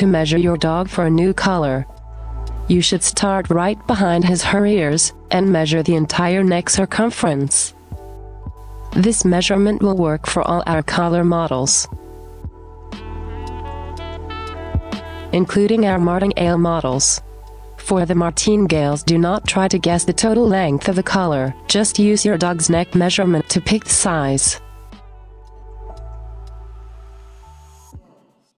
to measure your dog for a new collar, You should start right behind his her ears and measure the entire neck circumference. This measurement will work for all our collar models, including our martingale models. For the martingales do not try to guess the total length of the collar, just use your dog's neck measurement to pick the size.